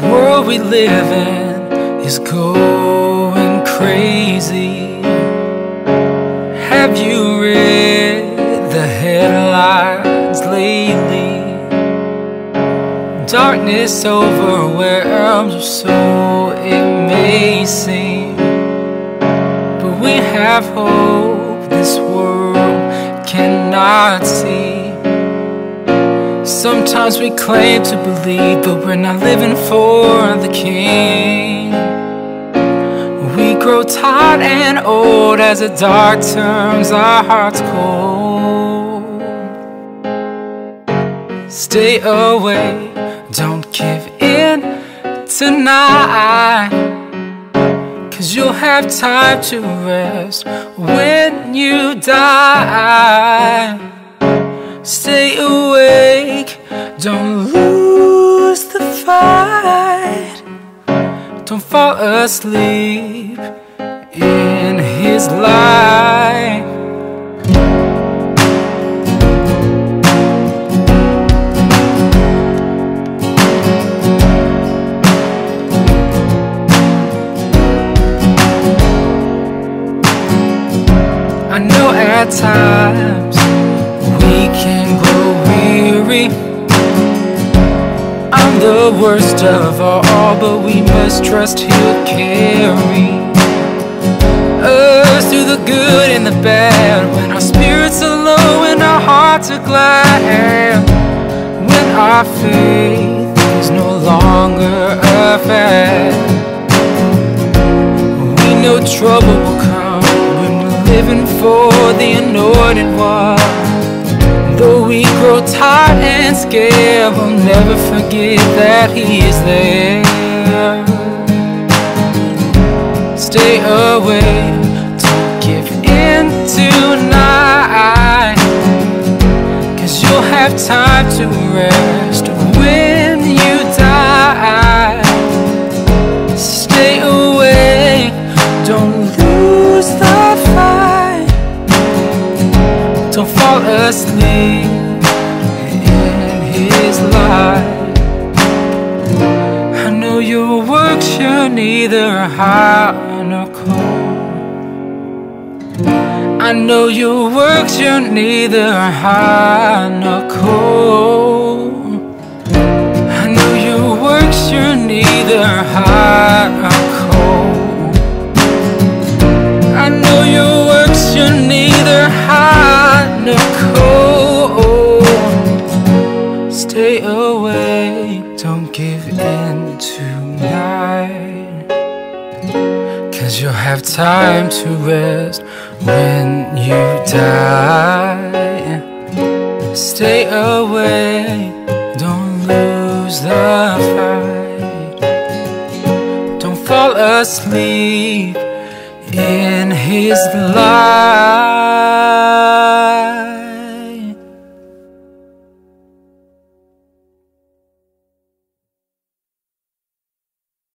world we live in is going crazy. Have you read the headlines lately? Darkness overwhelms us, so it may seem. But we have hope this world cannot see. Sometimes we claim to believe, but we're not living for the King. We grow tired and old as the dark turns our hearts cold. Stay away, don't give in tonight. Cause you'll have time to rest when you die. Stay awake, asleep in his light. I know at times worst of all, but we must trust He'll carry us through the good and the bad. When our spirits are low and our hearts are glad. When our faith is no longer a fad. We know trouble will come when we're living for the anointed one. Tired and scared, we'll never forget that He is there. Stay away, don't give in tonight. Cause you'll have time to rest when you die. Stay away, don't lose the fight. Don't fall asleep neither hot nor cold. I know your works, you're neither hot nor cold. I know your works, you're neither hot nor cold. I know your works, you're neither hot nor cold. Stay away, Cause you'll have time to rest when you die. Stay away, don't lose the fight. Don't fall asleep in his light.